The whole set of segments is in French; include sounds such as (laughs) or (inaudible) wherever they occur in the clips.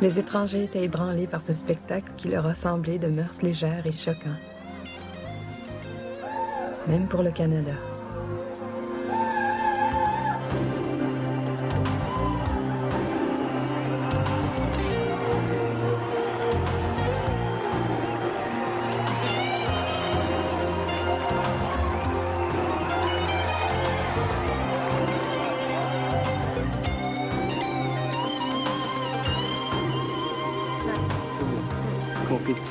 Les étrangers étaient ébranlés par ce spectacle qui leur a semblé de mœurs légères et choquant. Même pour le Canada.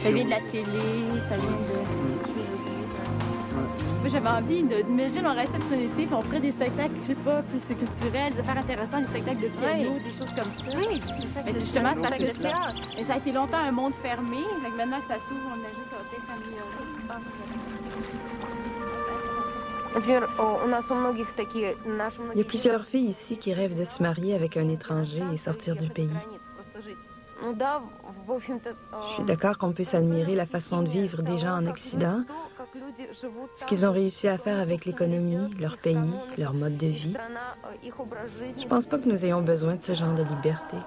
Ça vient de la télé, ça vient de... J'avais envie de... Imagine, on restait de été, puis on ferait des spectacles, je sais pas, plus culturels, des affaires intéressantes, des spectacles de piano, des choses comme ça. Oui, mais c'est justement parce que ça, mais ça a été longtemps un monde fermé, donc maintenant que ça s'ouvre, on a juste peut-être Il y a plusieurs filles ici qui rêvent de se marier avec un étranger et sortir du pays. Je suis d'accord qu'on puisse admirer la façon de vivre des gens en Occident, ce qu'ils ont réussi à faire avec l'économie, leur pays, leur mode de vie. Je pense pas que nous ayons besoin de ce genre de liberté.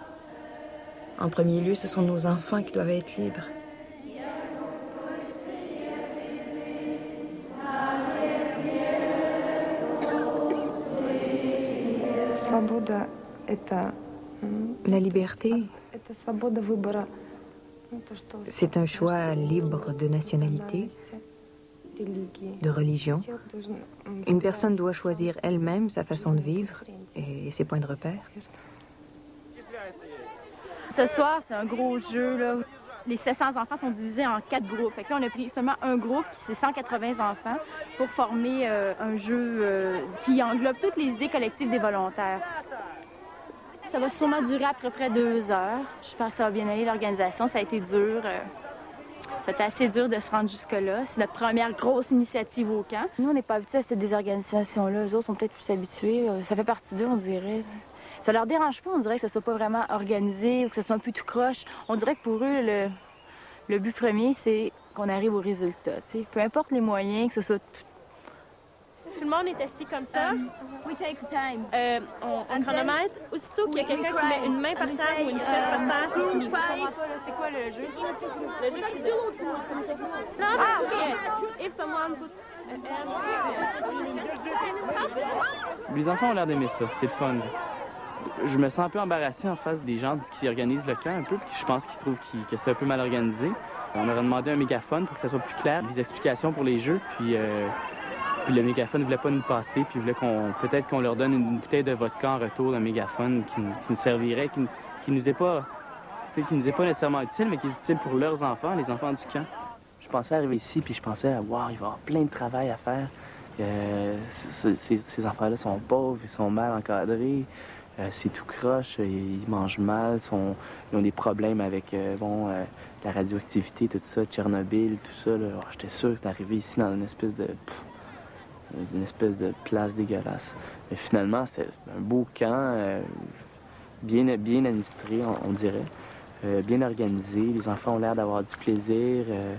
En premier lieu, ce sont nos enfants qui doivent être libres. La liberté, c'est un choix libre de nationalité, de religion. Une personne doit choisir elle-même sa façon de vivre et ses points de repère. Ce soir, c'est un gros jeu. Là. Les 700 enfants sont divisés en quatre groupes. Fait que là, on a pris seulement un groupe, c'est 180 enfants, pour former euh, un jeu euh, qui englobe toutes les idées collectives des volontaires. Ça va sûrement durer à peu près deux heures. J'espère que ça va bien aller, l'organisation. Ça a été dur. Euh, c'était assez dur de se rendre jusque-là. C'est notre première grosse initiative au camp. Nous, on n'est pas habitués à cette désorganisation-là. Les autres sont peut-être plus habitués. Euh, ça fait partie d'eux, on dirait. Ça leur dérange pas, on dirait que ça soit pas vraiment organisé ou que ce soit un peu tout croche. On dirait que pour eux, le but premier, c'est qu'on arrive au résultat. Peu importe les moyens, que ce soit tout le monde est assis comme ça. Um, we take time. Euh, on, on chronomètre. Aussitôt qu'il y a quelqu'un qui met une main par terre ou une fesse par terre, c'est C'est quoi le jeu? Le jeu, c'est Ah, OK. If someone puts Les enfants ont l'air d'aimer ça. C'est le fun. Je me sens un peu embarrassé en face des gens qui organisent le camp un peu, puis je pense qu'ils trouvent que c'est un peu mal organisé. On leur a demandé un mégaphone pour que ça soit plus clair, des explications pour les jeux, puis euh, puis le mégaphone ne voulait pas nous passer, puis voulait qu'on peut-être qu'on leur donne une bouteille de vodka en retour d'un mégaphone qui, nous servirait, qui, qui nous est pas qui nous est pas nécessairement utile, mais qui est utile pour leurs enfants, les enfants du camp. Je pensais arriver ici, puis je pensais, wow, il va y avoir plein de travail à faire. Euh, ces, enfants-là sont pauvres, ils sont mal encadrés, euh, c'est tout croche, ils mangent mal, ils ont des problèmes avec euh, bon, la radioactivité, tout ça, Tchernobyl, tout ça. J'étais sûr d'arriver ici dans une espèce de une espèce de place dégueulasse. Mais finalement, c'est un beau camp, euh, bien, bien administré, on, dirait, euh, bien organisé. Les enfants ont l'air d'avoir du plaisir. Euh.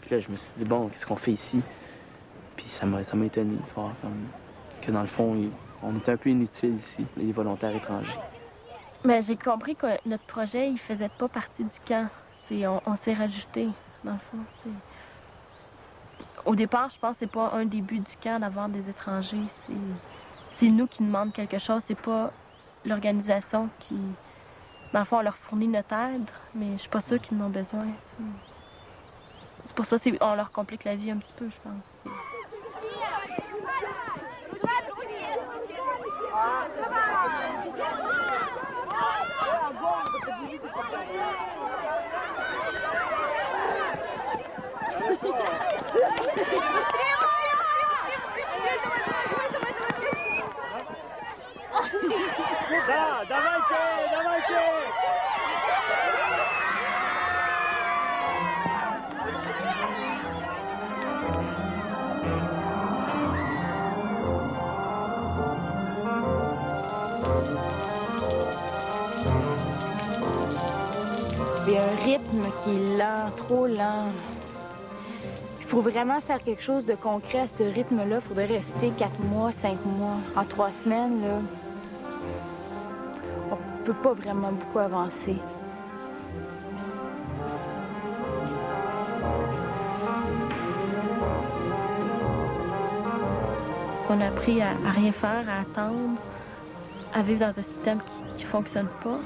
puis là, je me suis dit, bon, qu'est-ce qu'on fait ici? Puis ça m'a étonné de voir que dans le fond, on est un peu inutile ici, les volontaires étrangers. Mais j'ai compris que notre projet, il faisait pas partie du camp. On, on s'est rajouté, dans le fond. Au départ, je pense que c'est pas un début du camp d'avoir des étrangers. C'est nous qui demandons quelque chose. C'est pas l'organisation qui... Dans le fond, on leur fournit notre aide, mais je suis pas sûre qu'ils en ont besoin. C'est pour ça qu'on leur complique la vie un petit peu, je pense. Rythme qui est lent, trop lent. pour vraiment faire quelque chose de concret à ce rythme-là, il faudrait rester quatre mois, cinq mois. En trois semaines, là, on peut pas vraiment beaucoup avancer. On a appris à, rien faire, à attendre, à vivre dans un système qui ne fonctionne pas.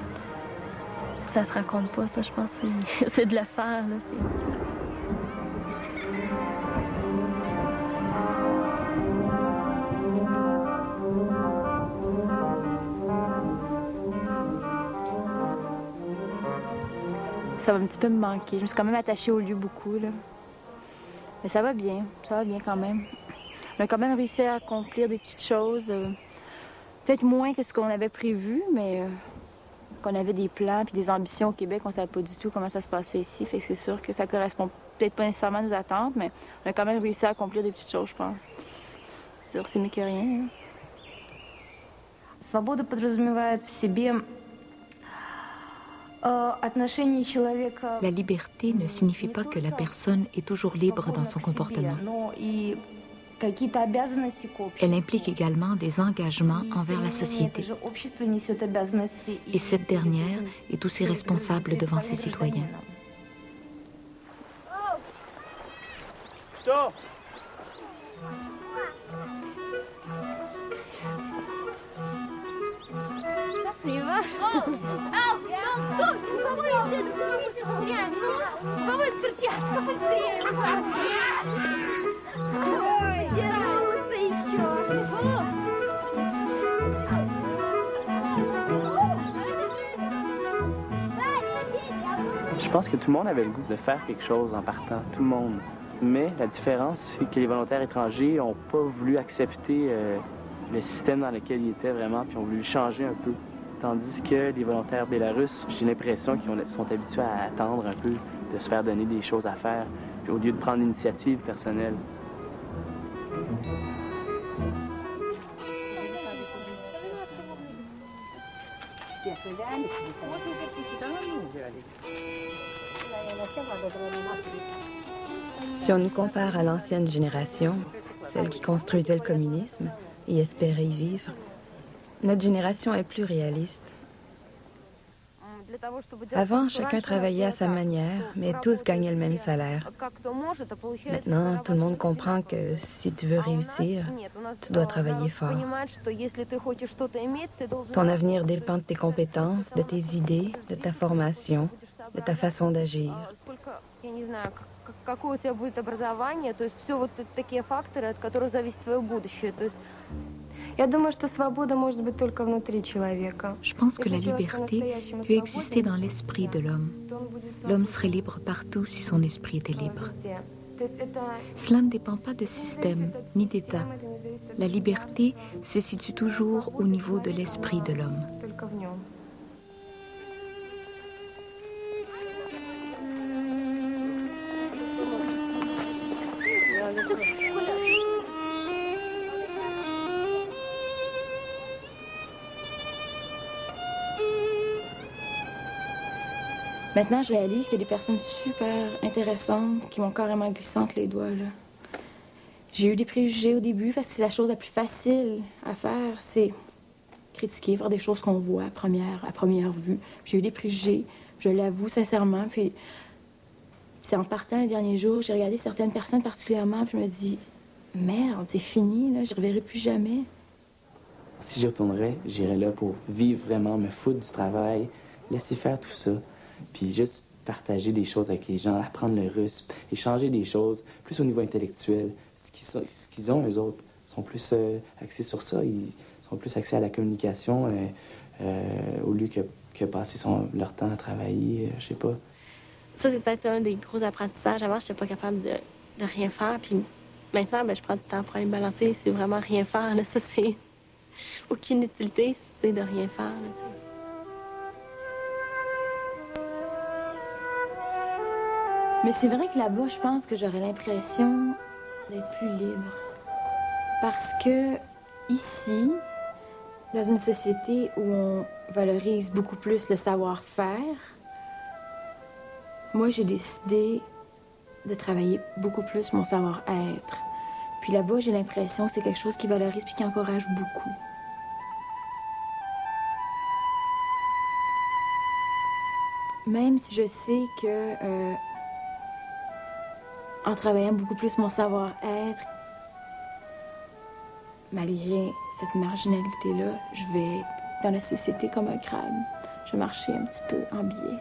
Ça se raconte pas, ça, je pense. C'est (laughs) de le faire. Là, ça va un petit peu me manquer. Je me suis quand même attachée au lieu beaucoup, là. Mais ça va bien, ça va bien quand même. On a quand même réussi à accomplir des petites choses. Euh, peut-être moins que ce qu'on avait prévu, mais euh, qu'on avait des plans puis des ambitions au Québec, on ne savait pas du tout comment ça se passait ici. Fait que c'est sûr que ça correspond peut-être pas nécessairement à nos attentes, mais on a quand même réussi à accomplir des petites choses, je pense. C'est sûr, c'est mieux que rien. Hein. Euh, la liberté ne signifie pas que la personne est toujours libre dans son comportement. Elle implique également des engagements envers la société. Et cette dernière est aussi responsable devant ses citoyens. Je pense que tout le monde avait le goût de faire quelque chose en partant, tout le monde. Mais la différence, c'est que les volontaires étrangers n'ont pas voulu accepter euh, le système dans lequel ils étaient vraiment, puis ont voulu changer un peu. Tandis que les volontaires bélarusses, j'ai l'impression qu'ils sont habitués à attendre un peu, de se faire donner des choses à faire, au lieu de prendre l'initiative personnelle. Si on nous compare à l'ancienne génération, celle qui construisait le communisme et espérait y vivre, notre génération est plus réaliste. Avant, chacun travaillait à sa manière, mais tous gagnaient le même salaire. Maintenant, tout le monde comprend que si tu veux réussir, tu dois travailler fort. Ton avenir dépend de tes compétences, de tes idées, de ta formation, de ta façon d'agir. Je pense que la liberté peut exister dans l'esprit de l'homme. L'homme serait libre partout si son esprit était libre. Cela ne dépend pas de système ni d'État. La liberté se situe toujours au niveau de l'esprit de l'homme. Maintenant, je réalise qu'il y a des personnes super intéressantes qui m'ont carrément glissé entre les doigts. J'ai eu des préjugés au début parce que c'est la chose la plus facile à faire, c'est critiquer, voir des choses qu'on voit à première, à première vue. J'ai eu des préjugés, je l'avoue sincèrement. Puis c'est en partant le dernier jour, j'ai regardé certaines personnes particulièrement, puis je me dis, merde, c'est fini, là, je ne reverrai plus jamais. Si j'y retournerais, j'irais là pour vivre vraiment, me foutre du travail, laisser faire tout ça puis juste partager des choses avec les gens, apprendre le russe, échanger des choses, plus au niveau intellectuel. Ce qu'ils ont, eux autres, sont plus euh, axés sur ça. Ils sont plus axés à la communication euh, euh, au lieu que, que passer son, leur temps à travailler, je sais pas. Ça, c'est peut-être un des gros apprentissages. Avant, je n'étais pas capable de, de, rien faire. Puis maintenant, ben, je prends du temps pour aller me balancer. C'est vraiment rien faire. Ça, c'est (laughs) aucune utilité, c'est de rien faire. Mais c'est vrai que là-bas, je pense que j'aurais l'impression d'être plus libre. Parce que ici, dans une société où on valorise beaucoup plus le savoir-faire, moi j'ai décidé de travailler beaucoup plus mon savoir-être. Puis là-bas, j'ai l'impression que c'est quelque chose qui valorise puis qui encourage beaucoup. Même si je sais que euh, en travaillant beaucoup plus mon savoir-être, malgré cette marginalité-là, je vais être dans la société comme un crabe. Je vais marcher un petit peu en biais.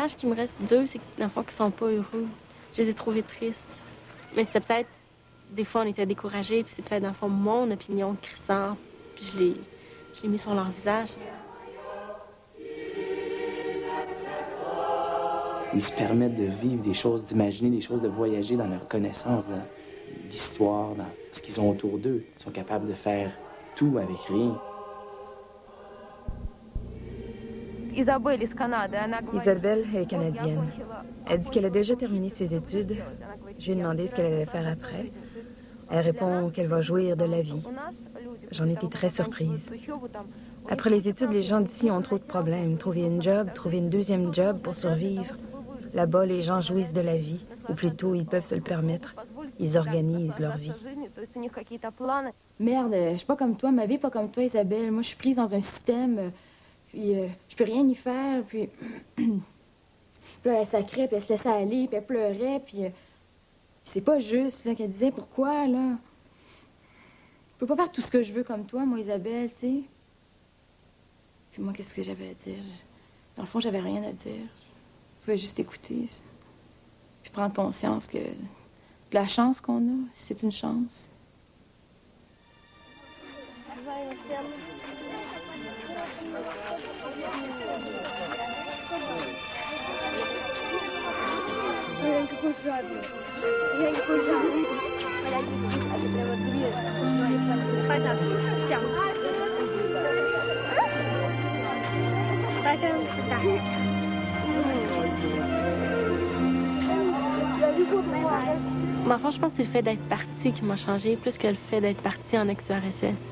L'image qui me reste d'eux, c'est l'enfant qui sont pas heureux. Je les ai trouvés tristes. Mais c'était peut-être, des fois, on était découragés, puis c'est peut-être, dans fond, mon opinion crissant, puis je l'ai, je l'ai mis sur leur visage. Ils se permettent de vivre des choses, d'imaginer des choses, de voyager dans leur connaissance d'histoire, dans ce qu'ils ont autour d'eux. Ils sont capables de faire tout avec rien. Isabelle est canadienne. Elle dit qu'elle a déjà terminé ses études. Je lui ai demandé ce qu'elle allait faire après. Elle répond qu'elle va jouir de la vie. J'en étais très surprise. Après les études, les gens d'ici ont trop de problèmes. Trouver une job, trouver une deuxième job pour survivre. Là-bas, les gens jouissent de la vie, ou plutôt, ils peuvent se le permettre. Ils organisent leur vie. Merde, je suis pas comme toi, ma vie n'est pas comme toi, Isabelle. Moi, je suis prise dans un système, puis euh, je peux rien y faire, puis... (clears throat) elle sacrait, puis elle se laissait aller, puis elle pleurait, puis... euh, c'est pas juste, qu'elle disait, pourquoi, là? Je peux pas faire tout ce que je veux comme toi, moi, Isabelle, tu sais. Puis moi, qu'est-ce que j'avais à dire? Dans le fond, j'avais rien à dire. Je pouvais juste écouter. Puis prendre conscience que la chance qu'on a, c'est une chance. Pense que c'est le fait d'être parti qui m'a changé plus que le fait d'être parti en ex-URSS.